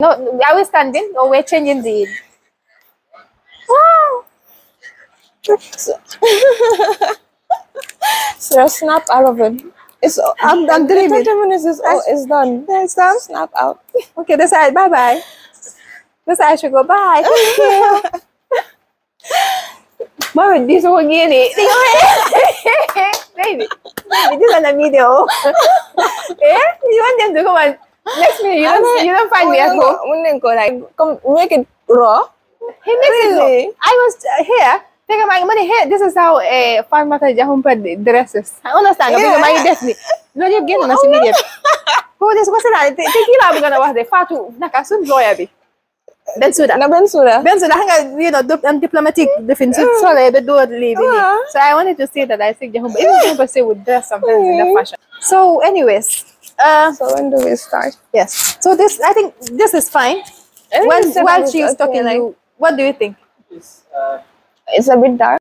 No, are we standing or we're changing the? Wow. So snap out of it. It's I'm, I'm doing it. minutes is oh, it's done. Yeah, It's done. Snap out. Okay, this side. Bye bye. This side should go bye. Thank you. Mama, this one again. Eh? Eh? Baby, baby, this is a video. yeah, you want them to come and next minute you don't you don't find me at home. They go like come make it raw. He makes it Really? look. I was uh, here. Think about money here. This is how a farmer jahumpa dresses. I understand. Because my destiny. No, you get on a video. Who this was that? Think you love gonna was the Fatou nakasun lawyer be. Bensouda. Na ben suda. Bensouda hanga you know dip- um, diplomatic defense so they be do living. Yeah. So I wanted to say that I think jahumpa. Even jahumpa say would dress sometimes in the fashion. So, anyways, uh, So when do we start? yes. So this I think this is fine. I While it's a while bit she's okay, talking, like, you what do you think? it's a bit dark.